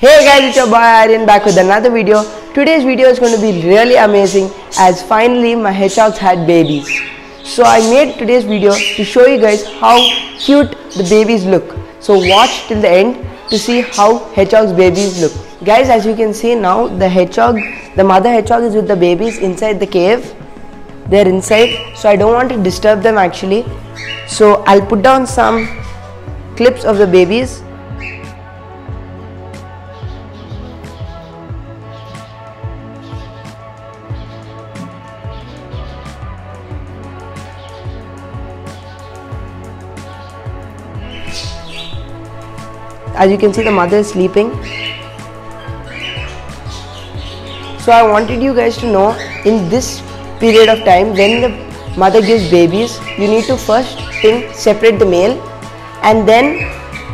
Hey guys, it's your boy Aryan back with another video. Today's video is going to be really amazing as finally my hedgehogs had babies. So I made today's video to show you guys how cute the babies look. So watch till the end to see how hedgehogs babies look. Guys, as you can see now, the hedgehog, the mother hedgehog is with the babies inside the cave. They're inside, so I don't want to disturb them actually. So I'll put down some clips of the babies as you can see the mother is sleeping. So i wanted you guys to know in this period of time when the mother gives babies you need to first thing separate the male and then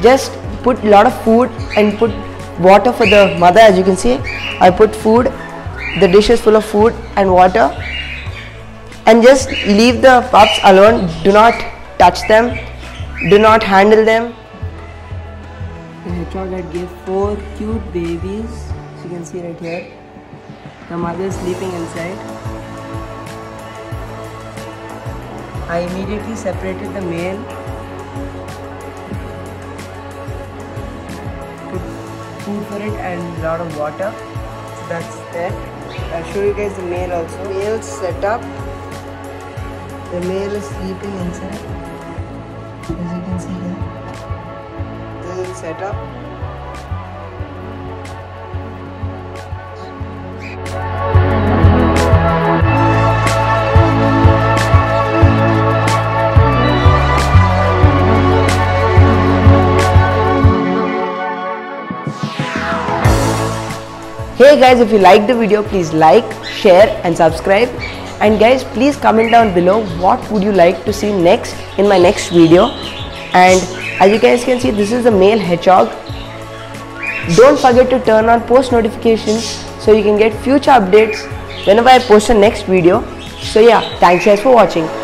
just put a lot of food and put water for the mother. As you can see i put food the dish is full of food and water. And just leave the pups alone. Do not touch them. Do not handle them the hedgehog had gave four cute babies. As you can see right here. The mother is sleeping inside. I immediately separated the male put food for it and a lot of water. So that's that. I'll show you guys the male also. Male set up. The male is sleeping inside. As you can see here this is set up Hey guys, if you like the video, please like, share and subscribe. And guys, please comment down below what would you like to see next in my next video. And as you guys can see, this is the male hedgehog. Don't forget to turn on post notifications so you can get future updates whenever I post the next video. So yeah, thanks guys for watching.